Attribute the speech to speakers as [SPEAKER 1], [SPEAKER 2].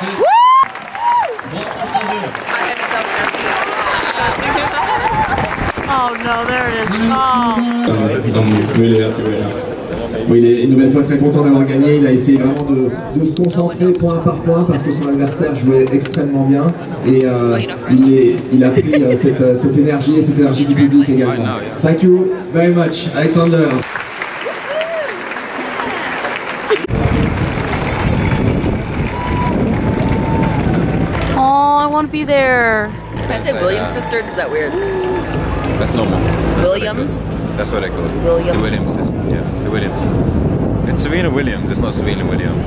[SPEAKER 1] Oh there it is. Oh.
[SPEAKER 2] Il est une nouvelle fois très content d'avoir gagné. Il a essayé vraiment de, se concentrer point par point parce que son adversaire jouait extrêmement bien. Et euh, il, est, il, a pris euh, cette, euh, cette, énergie et cette énergie du public également. Thank you very much, Alexander.
[SPEAKER 1] I want to be there.
[SPEAKER 3] Can I say Williams sisters? Is that weird?
[SPEAKER 4] That's normal. That's
[SPEAKER 3] Williams?
[SPEAKER 4] call. That's what they call it.
[SPEAKER 3] Williams.
[SPEAKER 4] The Williams sisters. Yeah, the Williams sisters. It's Serena Williams. It's not Serena Williams.